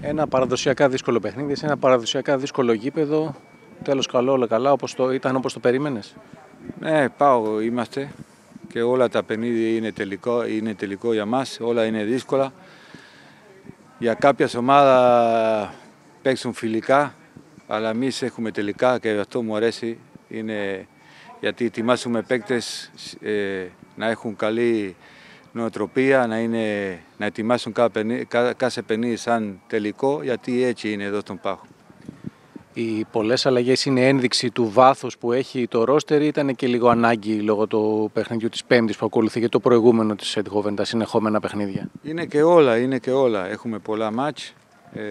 Ένα παραδοσιακά δύσκολο παιχνίδι, σε ένα παραδοσιακά δύσκολο γήπεδο. Τέλος καλό, όλα καλά, όπως το, ήταν όπως το περίμενες. Ναι, πάω είμαστε και όλα τα παιχνίδια είναι τελικό, είναι τελικό για μας, όλα είναι δύσκολα. Για κάποια ομάδα παίξουν φιλικά, αλλά εμείς έχουμε τελικά και αυτό μου αρέσει. Είναι γιατί ετοιμάσουμε παίκτες ε, να έχουν καλή νοοτροπία, να, είναι, να ετοιμάσουν κάθε παιχνίδι σαν τελικό, γιατί έτσι είναι εδώ στον Πάχο. Οι πολλές αλλαγές είναι ένδειξη του βάθους που έχει το ρόστερ, ήταν και λίγο ανάγκη λόγω του παιχνιδιού της Πέμπτης που ακολουθεί και το προηγούμενο της Εντχόβεν, τα συνεχόμενα παιχνίδια. Είναι και όλα, είναι και όλα. Έχουμε πολλά μάτς. Ε,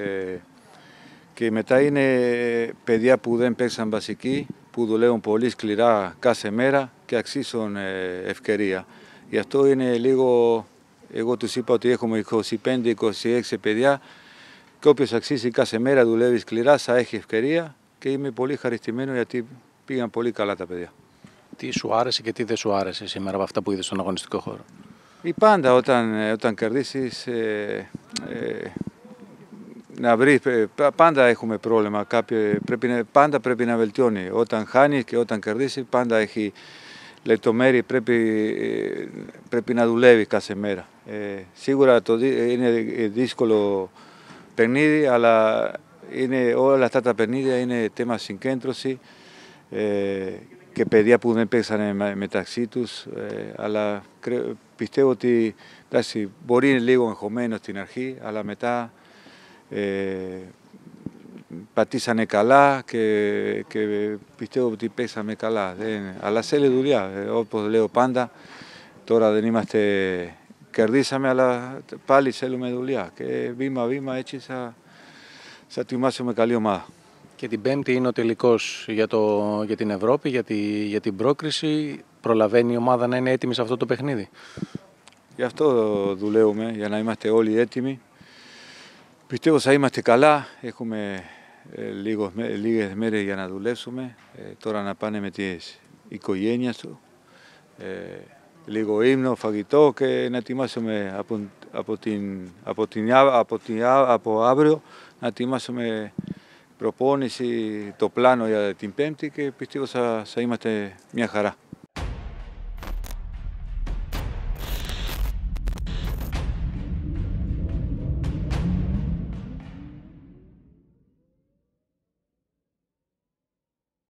και μετά είναι παιδιά που δεν παίξαν βασική, που δουλεύουν πολύ σκληρά κάθε μέρα και αξίζουν ε, ευκαιρία. Γι' αυτό είναι λίγο, εγώ τους είπα ότι έχουμε 25-26 παιδιά και όποιος αξίζει κάθε μέρα δουλεύει σκληρά θα έχει ευκαιρία και είμαι πολύ χαριστημένο γιατί πήγαν πολύ καλά τα παιδιά. Τι σου άρεσε και τι δεν σου άρεσε σήμερα από αυτά που είδες στον αγωνιστικό χώρο; Η πάντα όταν, ε, όταν κερδίσεις ε, ε, να βρεις, ε, πάντα έχουμε πρόβλημα, Κάποιο, πρέπει, πάντα πρέπει να βελτιώνει. Όταν χάνεις και όταν κερδίσεις πάντα έχει λεπτομέρειες, πρέπει, ε, πρέπει να δουλεύει κάθε μέρα. Ε, σίγουρα το, είναι δύσκολο παιχνίδι, αλλά είναι, όλα αυτά τα παιχνίδια είναι θέμα συγκέντρωση ε, και παιδιά που δεν παίξανε μεταξύ τους, ε, αλλά πιστεύω ότι εντάξει, μπορεί λίγο εγχωμένο στην αρχή, αλλά μετά ε, πατήσανε καλά και, και πιστεύω ότι πέσαμε καλά. Δεν, αλλά θέλει δουλειά, ε, όπως λέω πάντα. Τώρα δεν είμαστε, κερδίσαμε, αλλά πάλι θέλουμε δουλειά. Και βήμα-βήμα έτσι θα, θα ετοιμάσουμε καλή ομάδα. Και την Πέμπτη είναι ο τελικός για, για την Ευρώπη, για, για την πρόκριση. Προλαβαίνει η ομάδα να είναι έτοιμη σε αυτό το παιχνίδι; Γι' αυτό δουλεύουμε, για να είμαστε όλοι έτοιμοι. Πιστεύω θα είμαστε καλά. Έχουμε ε, λίγος, λίγες μέρες για να δουλέψουμε. Ε, τώρα να πάνε με τις οικογένειες του. Ε, λίγο ύμνο, φαγητό και να ετοιμάσουμε από, από, την, από, την, από, την, από αύριο να ετοιμάσουμε προπόνηση, το πλάνο για την Πέμπτη και πιστεύω θα, θα είμαστε μια χαρά.